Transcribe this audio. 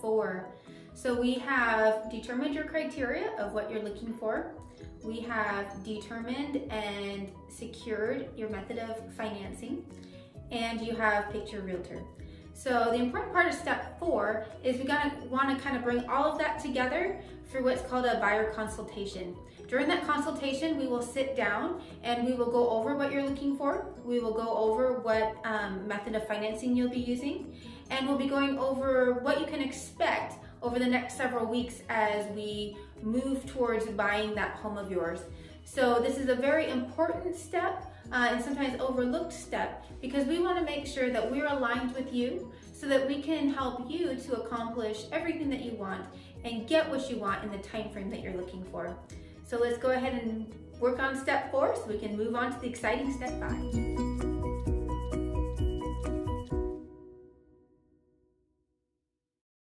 four. So we have determined your criteria of what you're looking for. We have determined and secured your method of financing and you have picked your realtor. So the important part of step four is we gotta wanna kind of bring all of that together for what's called a buyer consultation. During that consultation, we will sit down and we will go over what you're looking for. We will go over what um, method of financing you'll be using, and we'll be going over what you can expect over the next several weeks as we move towards buying that home of yours. So this is a very important step uh, and sometimes overlooked step because we want to make sure that we're aligned with you so that we can help you to accomplish everything that you want and get what you want in the time frame that you're looking for. So let's go ahead and work on step four so we can move on to the exciting step five.